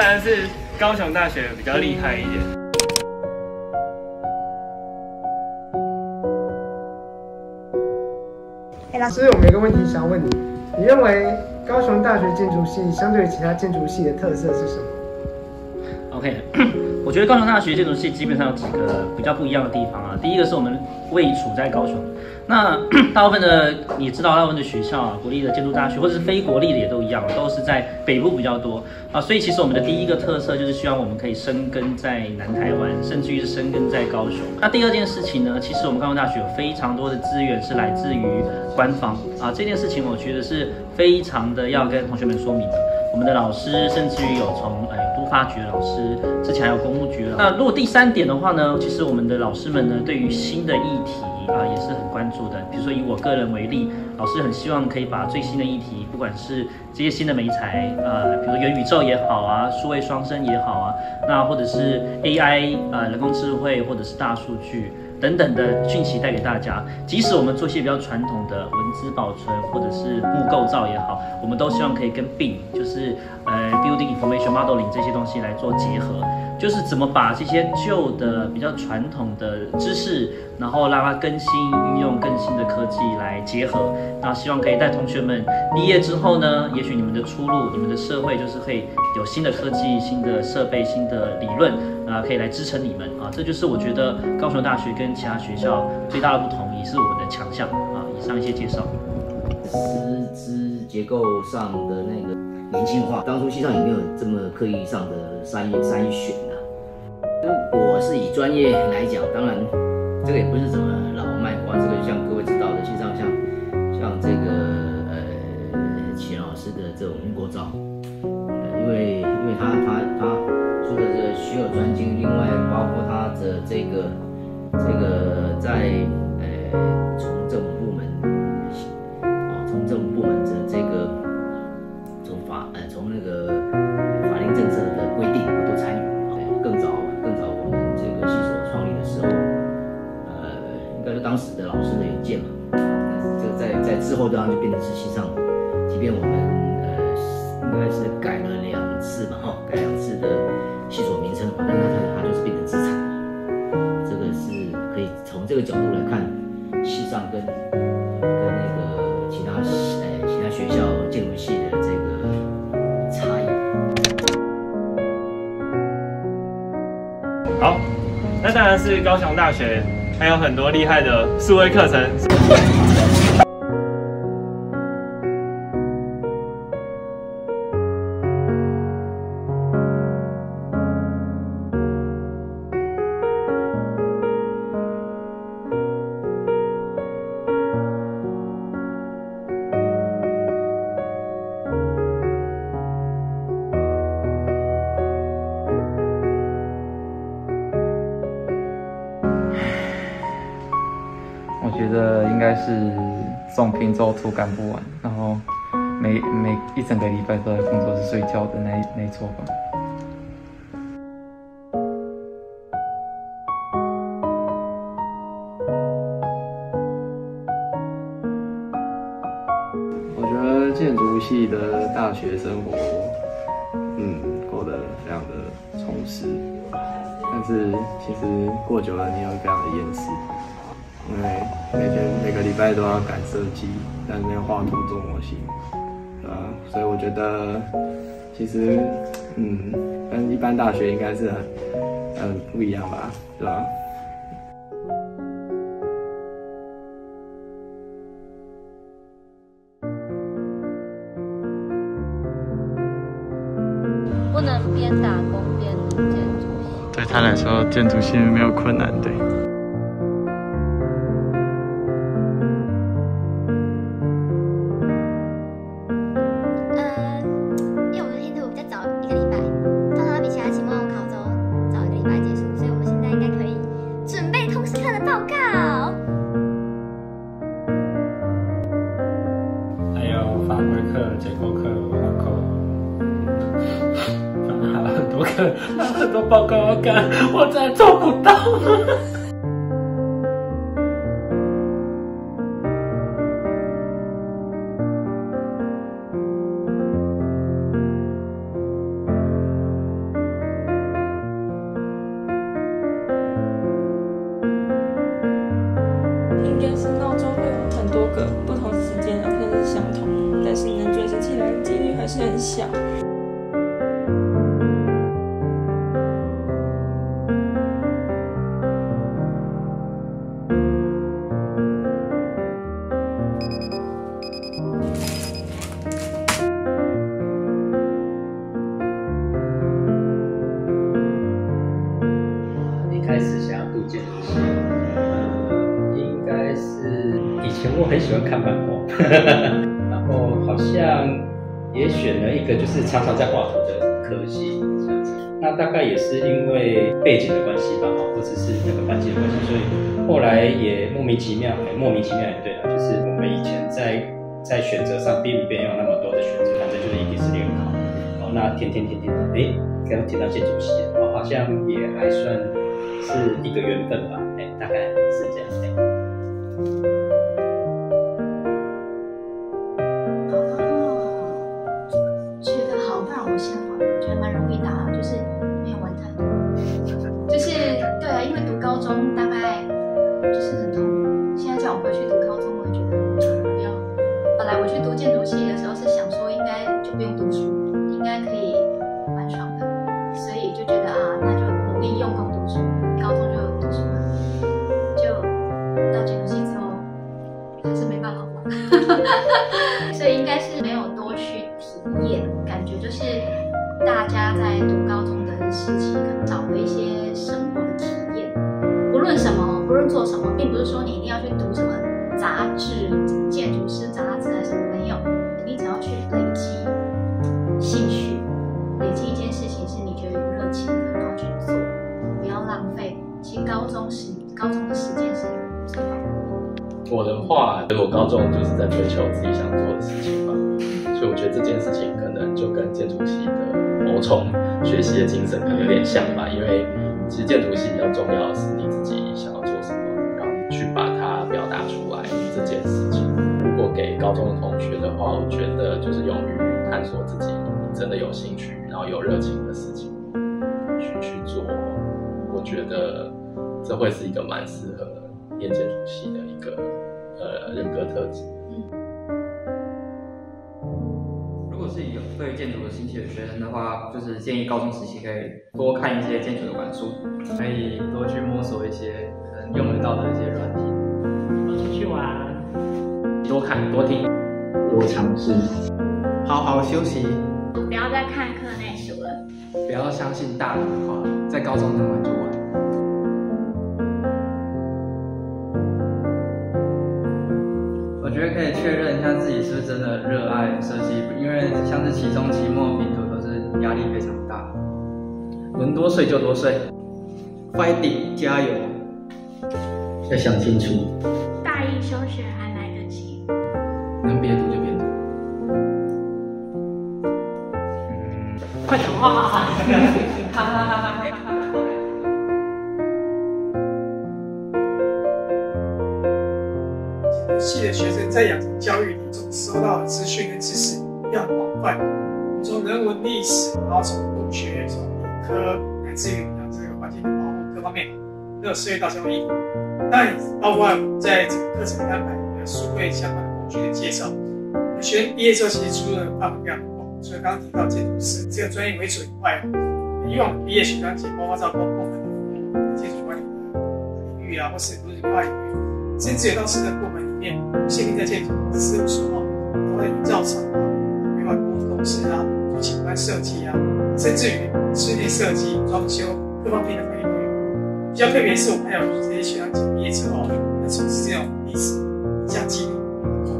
当然是高雄大学比较厉害一点。哎，老师，我们有个问题想问你，你认为高雄大学建筑系相对于其他建筑系的特色是什么？OK，我觉得高雄大学建筑系基本上有几个比较不一样的地方啊。第一个是我们位处在高雄，那 大部分的你知道，大部分的学校啊，国立的建筑大学或者是非国立的也都一样，都是在北部比较多啊。所以其实我们的第一个特色就是希望我们可以生根在南台湾，甚至于是生根在高雄。那第二件事情呢，其实我们高雄大学有非常多的资源是来自于官方啊，这件事情我觉得是非常的要跟同学们说明的。我们的老师甚至于有从呃发掘老师，之前还有公务局。那如果第三点的话呢，其实我们的老师们呢，对于新的议题啊也是很关注的。比如说以我个人为例，老师很希望可以把最新的议题，不管是这些新的媒材，呃，比如元宇宙也好啊，数位双生也好啊，那或者是 AI 呃人工智慧或者是大数据。等等的讯息带给大家，即使我们做一些比较传统的文字保存或者是木构造也好，我们都希望可以跟并就是呃 Building Information Modeling 这些东西来做结合，就是怎么把这些旧的比较传统的知识，然后让它更新运用更新的科技来结合，那希望可以带同学们毕业之后呢，也许你们的出路，你们的社会就是可以有新的科技、新的设备、新的理论啊，可以来支撑你们啊，这就是我觉得高雄大学跟其他学校最大的不同，也是我们的强项啊。以上一些介绍。师资结构上的那个年轻化，当初西上也没有这么刻意上的筛筛选呐、如果是以专业来讲，当然这个也不是什么老卖瓜，这个就像各位知道的，西上像像这个呃齐老师的这种云国照，因为因为他他他除了这个学有专精，另外包括他的这个这个在呃从政府部门。啊，从政府部门的这个从法呃从那个法令政策的规定我都参与。更早更早我们这个系所创立的时候，呃，应该是当时的老师的引荐嘛。这个在在之后当然就变成是系上，即便我们呃应该是改了两次嘛，哈，改两次个角度来看，西藏跟跟那个其他呃其他学校建筑系的这个差异。好，那当然是高雄大学还有很多厉害的数位课程。得应该是总评周图赶不完，然后每每一整个礼拜都在工作室睡觉的那一那一撮吧。我觉得建筑系的大学生活，嗯，过得非常的充实，但是其实过久了你也会非常的厌世，因为每天每个礼拜都要赶设计，在那边画图做模型，对吧？所以我觉得其实，嗯，跟一般大学应该是很很不一样吧，对吧？不能边打工边读建筑系。对他来说，建筑系没有困难，对。我看很多课，还有很多报告要赶，我再做不到。那大概也是因为背景的关系吧，哈或者是那个班级的关系，所以后来也莫名其妙，哎，莫名其妙也对了，就是我们以前在在选择上并没有那么多的选择，反正就是一定是联考。哦，那填填填填填，哎，刚刚填到建筑系，哦，好像也还算。是一个缘分吧，做什么，并不是说你一定要去读什么杂志、建筑师杂志还是什么，没有，你只要去累积兴趣，累积一件事情是你觉得有热情的，然后去做。不要浪费，其实高中时高中的时间是。我的话，我高中就是在追求自己想做的事情吧，所以我觉得这件事情可能就跟建筑系的某种学习的精神可能有点像吧。因为其实建筑系比较重要的是你自己想要高中的同学的话，我觉得就是勇于探索自己真的有兴趣，然后有热情的事情去去做。我觉得这会是一个蛮适合念建筑系的一个呃人格特质。如果是有对建筑有兴趣的学生的话，就是建议高中时期可以多看一些建筑的管书，可以多去摸索一些可能用得到的一些软体，多出去玩，多看多听，多尝试，好好休息，不要再看课内书了，不要相信大人的话，在高中能玩就玩。我觉得可以确认一下自己是不是真的热爱设计，因为像是期中、期末评图都是压力非常大。能多睡就多睡，fighting，加油！要想清楚。大一休学还能别读就别读。嗯快讲话！哈哈哈哈哈！系的学生在养成教育里，总收到的资讯跟知识要广泛，从人文历史，然后从文学、从理科，乃至于这个环境的保护各方面，都有涉及到相关议题。当然，包括在这个课程安排的数位相关的工具的介绍。学生毕业之后，其实出入范围非常广，除了刚刚提到建筑师这个专业为主以外，以往毕业学长姐包括到公部门的建筑管理的领域啊，或是如另外领域，甚至有到市政部门里面，限定在建筑事务所啊，都会营造厂啊，规划公司啊，做景观设计啊，甚至于室内设计、装修各方面的领域。比较特别是，我们还有这些学长姐毕业之后，那从事这种历史、影像记录、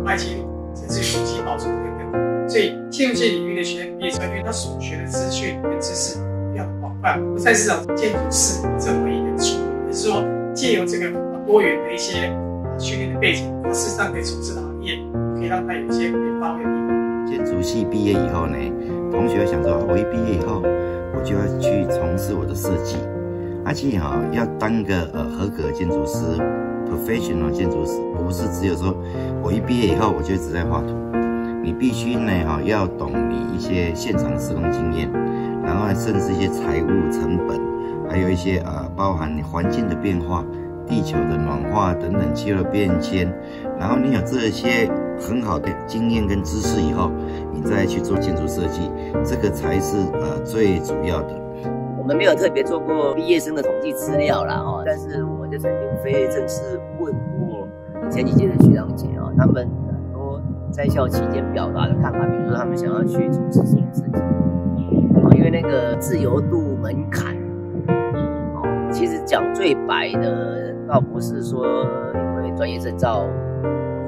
口拍记录，甚至于古迹保存等等。所以建筑系领域的学生毕业之后，因为他所学的资讯跟知识比较广泛，不再是找建筑师这唯一的出路，而是说借由这个多元的一些训练的背景，他事实上可以从事的行业，可以让他有一些可以发挥的地方。建筑系毕业以后呢，同学想说，我一毕业以后，我就要去从事我的设计。而且哈，要当个呃合格建筑师，professional 建筑师，不是只有说我一毕业以后我就只在画图。你必须呢哈，要懂你一些现场施工经验，然后甚至一些财务成本，还有一些啊包含你环境的变化、地球的暖化等等气候变迁，然后你有这些很好的经验跟知识以后，你再去做建筑设计，这个才是呃最主要的。我们没有特别做过毕业生的统计资料啦，哦，但是我就曾经非正式问过前几届的学长姐哦，他们很多在校期间表达的看法，比如说他们想要去从事室内设计，哦，因为那个自由度门槛，哦，其实讲最白的，倒不是说因为专业证照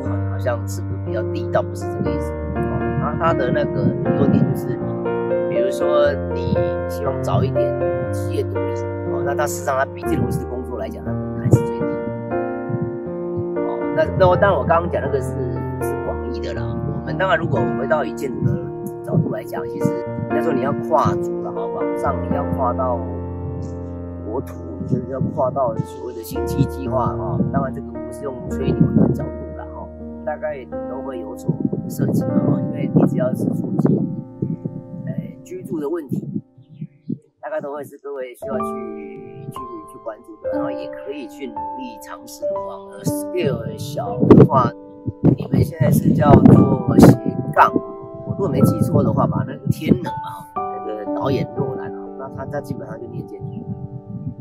好好像是不是比较低，倒不是这个意思，哦，他他的那个优点就是。比如说，你希望早一点业独立，哦，那它事实上它比建筑师工作来讲，它门槛是最低。哦，那那我当然我刚刚讲那个是是广义的啦。我们当然如果回到以建筑的角度来讲，其实应该说你要跨足了哈，往上你要跨到国土，就是要跨到所谓的星期计划啊。当然这个不是用吹牛的角度了哈，大概都会有所涉及的哈，因为你只要是触及。居住的问题，概都会是各位需要去去去关注的，然后也可以去努力尝试往 scale 小的话，你们现在是叫做斜杠，我如果没记错的话，把那个天能啊，那个导演诺兰啊，那他他基本上就念建筑，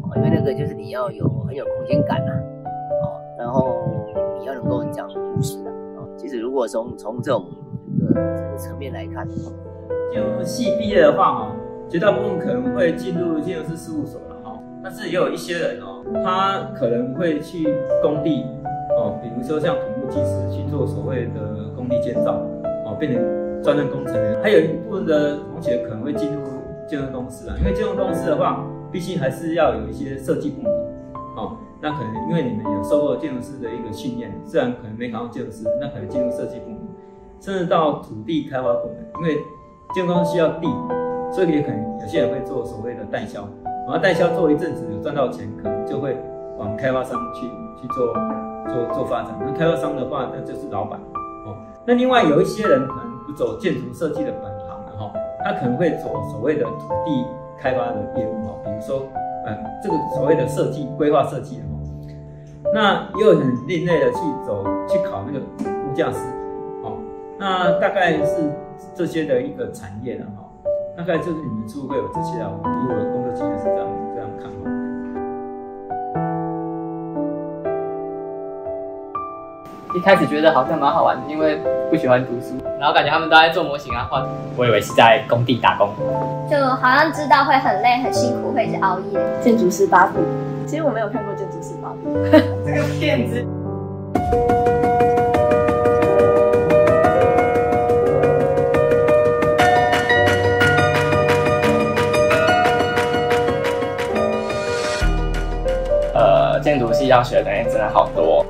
哦，因为那个就是你要有很有空间感呐，哦，然后你要能够讲故事的，哦，其实如果从从这种这个这个层面来看。建筑系毕业的话哦，绝大部分可能会进入建筑师事务所了哈。但是也有一些人哦，他可能会去工地哦，比如说像土木技师去做所谓的工地建造哦，变成专任工程人。还有一部分的同学可能会进入建筑公司啊，因为建筑公司的话，毕竟还是要有一些设计部门哦。那可能因为你们有受过建筑师的一个训练，自然可能没考上建筑师，那可能进入设计部门，甚至到土地开发部门，因为。建筑公司需要地，所以也可能有些人会做所谓的代销，然后代销做一阵子有赚到钱，可能就会往开发商去去做做做发展。那开发商的话，那就是老板哦。那另外有一些人可能不走建筑设计的本行的哈，他可能会走所谓的土地开发的业务哈，比如说呃这个所谓的设计规划设计的哈。那又很另类的去走去考那个物价师哦，那大概是。这些的一个产业了哈，大概就是你们是不是会有这些啊？以我的工作经验是这样这样看哈。一开始觉得好像蛮好玩的，因为不喜欢读书，然后感觉他们都在做模型啊、画图。我以为是在工地打工，就好像知道会很累、很辛苦，会一直熬夜。建筑师八部，其实我没有看过建筑师八部，这个骗子。建筑系要学的东西真的好多，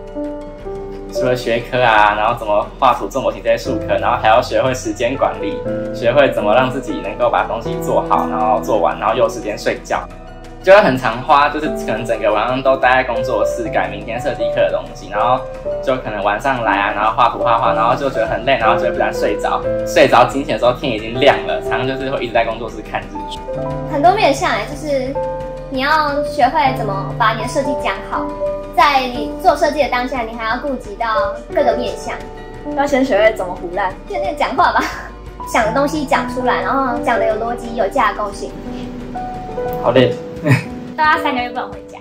除了学科啊，然后怎么画图、做模型这些术科，然后还要学会时间管理，学会怎么让自己能够把东西做好，然后做完，然后又有时间睡觉，就会很常花，就是可能整个晚上都待在工作室改明天设计课的东西，然后就可能晚上来啊，然后画图画画，然后就觉得很累，然后就会不想睡着，睡着惊醒的时候天已经亮了，常常就是会一直在工作室看日剧。很多面向哎，就是。你要学会怎么把你的设计讲好，在你做设计的当下，你还要顾及到各个面向，要先学会怎么胡乱，就那个讲话吧，想的东西讲出来，然后讲的有逻辑、有架构性。好累，大家三个月不能回家。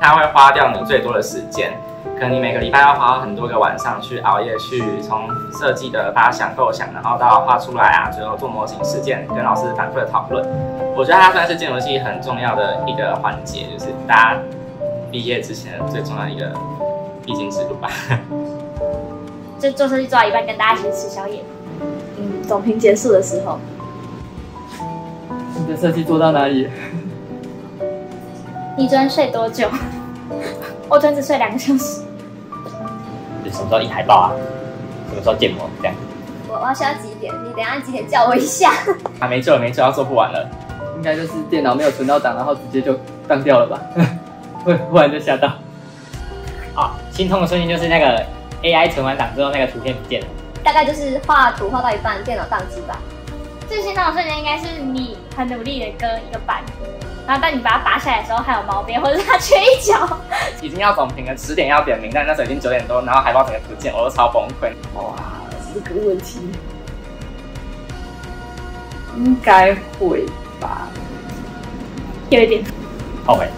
他会花掉你最多的时间。可能你每个礼拜要花很多个晚上去熬夜，去从设计的发想构想，然后到画出来啊，最后做模型实践，跟老师反复的讨论。我觉得它算是建游系很重要的一个环节，就是大家毕业之前最重要的一个必经之路吧。就做设计做到一半，跟大家一起吃宵夜。嗯，总评结束的时候，你的设计做到哪里？你昨天睡多久？我昨天只睡两个小时。你什么时候印海报啊？什么时候建模？这样。我我要需要几点？你等下几点叫我一下？啊，没做没做，要做不完了。应该就是电脑没有存到档，然后直接就当掉了吧？会忽然就吓到。啊，心痛的瞬间就是那个 AI 存完档之后，那个图片不见了。大概就是画图画到一半，电脑宕机吧。最心痛的瞬间应该是你很努力的割一个板，然后当你把它拔下来的时候，还有毛边，或者是它缺一角。已经要总评了，十点要点名，但那时候已经九点多，然后海报整个不见，我都超崩溃。哇，这个问题应该会吧？有一点后悔。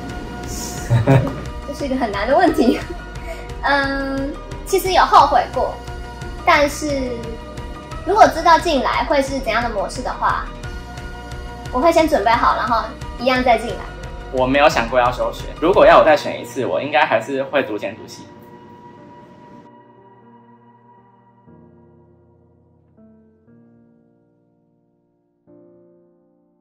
这是一个很难的问题。嗯，其实有后悔过，但是如果知道进来会是怎样的模式的话，我会先准备好，然后一样再进来。我没有想过要休学，如果要我再选一次，我应该还是会读建筑系。